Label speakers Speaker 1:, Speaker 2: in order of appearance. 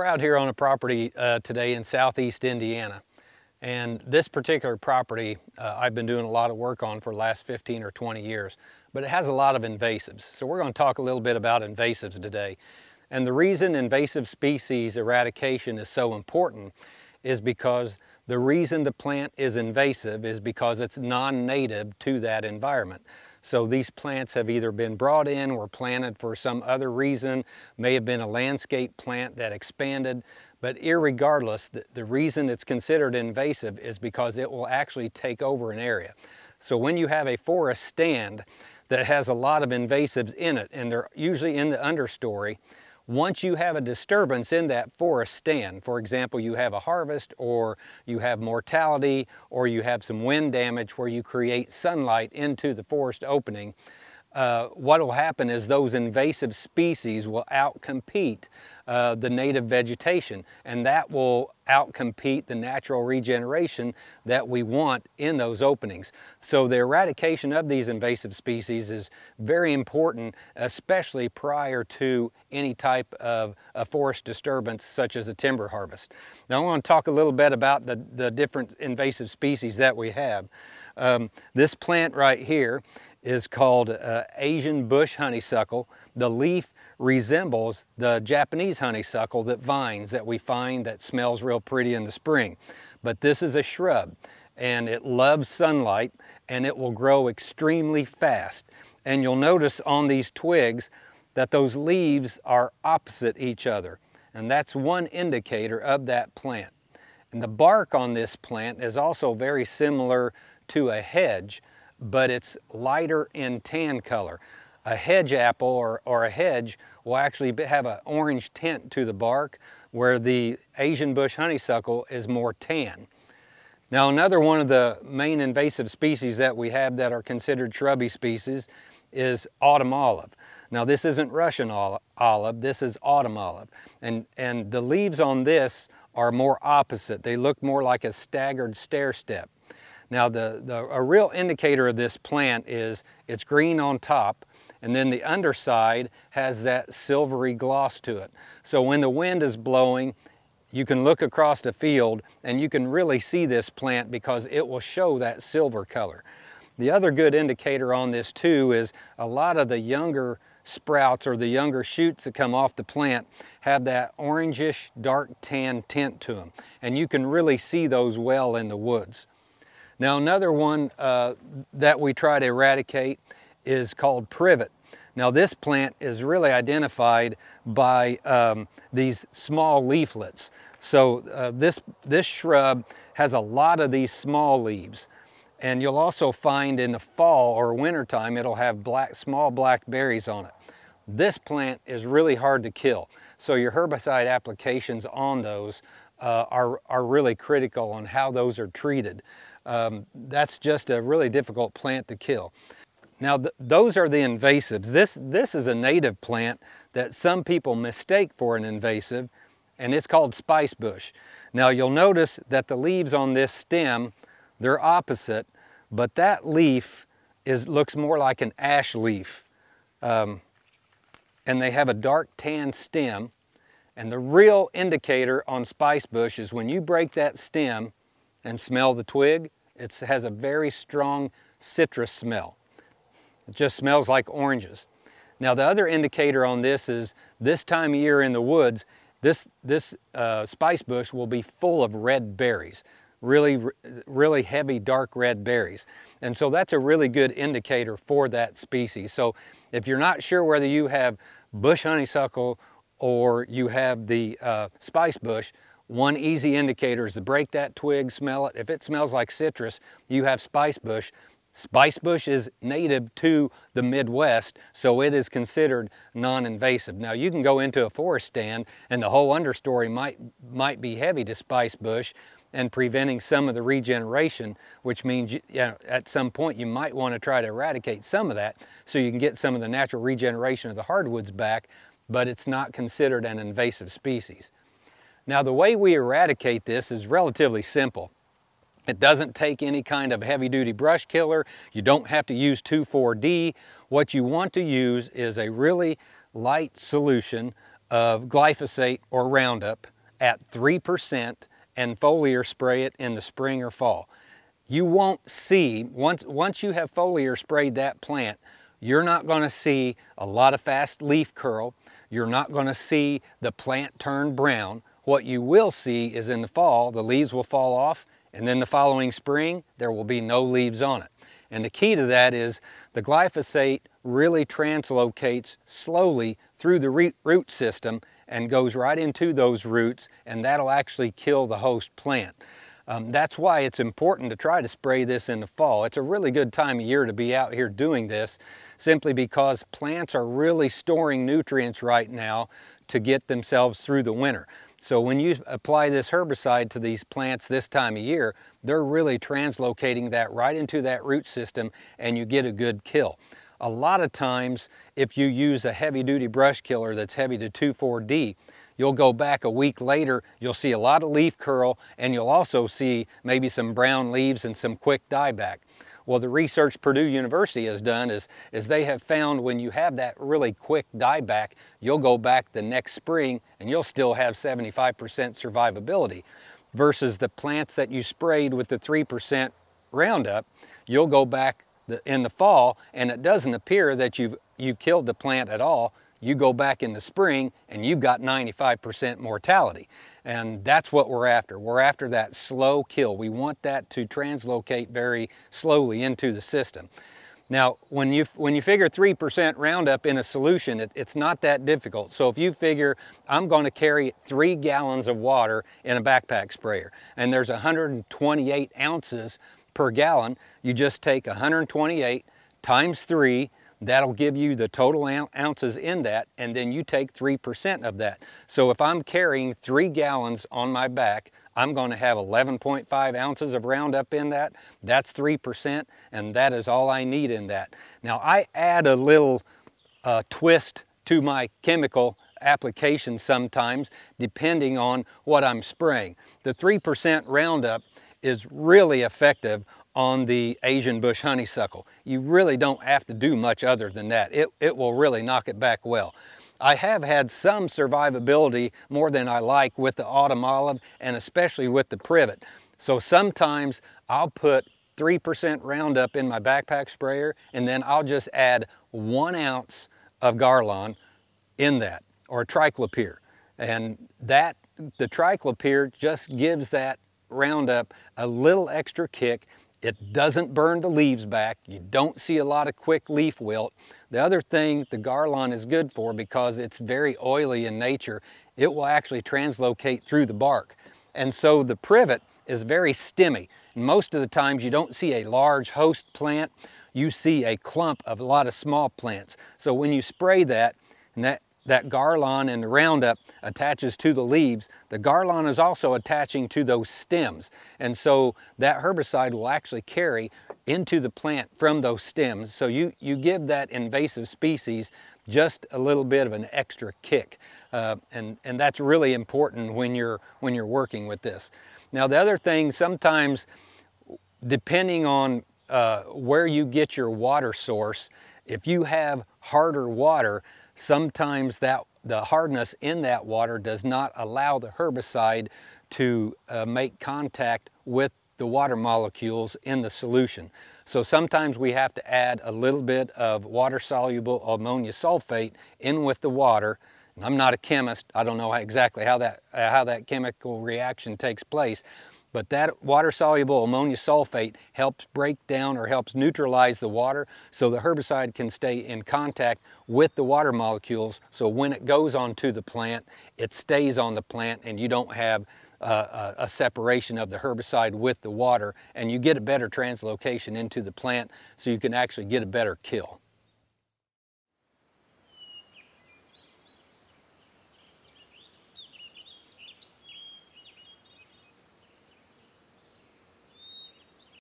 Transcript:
Speaker 1: we're out here on a property uh, today in southeast Indiana. And this particular property uh, I've been doing a lot of work on for the last 15 or 20 years, but it has a lot of invasives. So we're going to talk a little bit about invasives today. And the reason invasive species eradication is so important is because the reason the plant is invasive is because it's non-native to that environment. So these plants have either been brought in or planted for some other reason, may have been a landscape plant that expanded, but irregardless, the, the reason it's considered invasive is because it will actually take over an area. So when you have a forest stand that has a lot of invasives in it, and they're usually in the understory, once you have a disturbance in that forest stand, for example, you have a harvest or you have mortality or you have some wind damage where you create sunlight into the forest opening, uh, what will happen is those invasive species will outcompete uh, the native vegetation and that will outcompete the natural regeneration that we want in those openings. So the eradication of these invasive species is very important, especially prior to any type of a forest disturbance such as a timber harvest. Now I want to talk a little bit about the, the different invasive species that we have. Um, this plant right here is called uh, Asian bush honeysuckle. The leaf resembles the Japanese honeysuckle that vines that we find that smells real pretty in the spring. But this is a shrub and it loves sunlight and it will grow extremely fast. And you'll notice on these twigs that those leaves are opposite each other. And that's one indicator of that plant. And the bark on this plant is also very similar to a hedge, but it's lighter in tan color. A hedge apple or, or a hedge will actually have an orange tint to the bark, where the Asian bush honeysuckle is more tan. Now another one of the main invasive species that we have that are considered shrubby species is autumn olive. Now this isn't Russian olive, this is autumn olive. And, and the leaves on this are more opposite. They look more like a staggered stair step. Now the, the, a real indicator of this plant is it's green on top and then the underside has that silvery gloss to it. So when the wind is blowing, you can look across the field and you can really see this plant because it will show that silver color. The other good indicator on this too is a lot of the younger sprouts or the younger shoots that come off the plant have that orangish dark tan tint to them. And you can really see those well in the woods. Now another one uh, that we try to eradicate is called privet. Now this plant is really identified by um, these small leaflets. So uh, this, this shrub has a lot of these small leaves. And you'll also find in the fall or winter time, it'll have black, small black berries on it. This plant is really hard to kill. So your herbicide applications on those uh, are, are really critical on how those are treated um, that's just a really difficult plant to kill. Now th those are the invasives. This, this is a native plant that some people mistake for an invasive and it's called spice bush. Now you'll notice that the leaves on this stem, they're opposite, but that leaf is, looks more like an ash leaf. Um, and they have a dark tan stem. And the real indicator on spice bush is when you break that stem and smell the twig, it has a very strong citrus smell. It just smells like oranges. Now the other indicator on this is this time of year in the woods, this, this uh, spice bush will be full of red berries, really, really heavy dark red berries. And so that's a really good indicator for that species. So if you're not sure whether you have bush honeysuckle or you have the uh, spice bush, one easy indicator is to break that twig, smell it. If it smells like citrus, you have spice bush. Spice bush is native to the Midwest, so it is considered non-invasive. Now you can go into a forest stand and the whole understory might, might be heavy to spice bush and preventing some of the regeneration, which means you, know, at some point you might want to try to eradicate some of that so you can get some of the natural regeneration of the hardwoods back, but it's not considered an invasive species. Now the way we eradicate this is relatively simple. It doesn't take any kind of heavy duty brush killer. You don't have to use 2,4-D. What you want to use is a really light solution of glyphosate or Roundup at 3% and foliar spray it in the spring or fall. You won't see, once, once you have foliar sprayed that plant, you're not going to see a lot of fast leaf curl. You're not going to see the plant turn brown. What you will see is in the fall, the leaves will fall off, and then the following spring, there will be no leaves on it. And the key to that is the glyphosate really translocates slowly through the root system and goes right into those roots and that'll actually kill the host plant. Um, that's why it's important to try to spray this in the fall. It's a really good time of year to be out here doing this simply because plants are really storing nutrients right now to get themselves through the winter. So when you apply this herbicide to these plants this time of year, they're really translocating that right into that root system and you get a good kill. A lot of times, if you use a heavy duty brush killer that's heavy to 2,4-D, you'll go back a week later, you'll see a lot of leaf curl and you'll also see maybe some brown leaves and some quick dieback. Well, the research Purdue University has done is, is they have found when you have that really quick dieback, you'll go back the next spring and you'll still have 75% survivability. Versus the plants that you sprayed with the 3% Roundup, you'll go back the, in the fall and it doesn't appear that you've, you've killed the plant at all. You go back in the spring and you've got 95% mortality. And that's what we're after. We're after that slow kill. We want that to translocate very slowly into the system. Now, when you, when you figure 3% Roundup in a solution, it, it's not that difficult. So if you figure, I'm going to carry three gallons of water in a backpack sprayer, and there's 128 ounces per gallon, you just take 128 times three, That'll give you the total ounces in that, and then you take 3% of that. So if I'm carrying three gallons on my back, I'm going to have 11.5 ounces of Roundup in that. That's 3%, and that is all I need in that. Now I add a little uh, twist to my chemical application sometimes, depending on what I'm spraying. The 3% Roundup is really effective on the Asian bush honeysuckle. You really don't have to do much other than that. It, it will really knock it back well. I have had some survivability more than I like with the autumn olive and especially with the privet. So sometimes I'll put 3% Roundup in my backpack sprayer and then I'll just add one ounce of Garlon in that or triclopyr. And that, the triclopyr just gives that Roundup a little extra kick it doesn't burn the leaves back. You don't see a lot of quick leaf wilt. The other thing the Garlon is good for because it's very oily in nature, it will actually translocate through the bark. And so the privet is very stemmy. And most of the times you don't see a large host plant, you see a clump of a lot of small plants. So when you spray that, and that, that Garlon and the Roundup attaches to the leaves, the Garlon is also attaching to those stems. And so that herbicide will actually carry into the plant from those stems. So you, you give that invasive species just a little bit of an extra kick. Uh, and, and that's really important when you're, when you're working with this. Now the other thing, sometimes depending on uh, where you get your water source, if you have harder water, sometimes that the hardness in that water does not allow the herbicide to uh, make contact with the water molecules in the solution. So sometimes we have to add a little bit of water-soluble ammonia sulfate in with the water. And I'm not a chemist. I don't know exactly how that, uh, how that chemical reaction takes place, but that water-soluble ammonia sulfate helps break down or helps neutralize the water so the herbicide can stay in contact with the water molecules so when it goes onto the plant, it stays on the plant and you don't have uh, a, a separation of the herbicide with the water and you get a better translocation into the plant so you can actually get a better kill.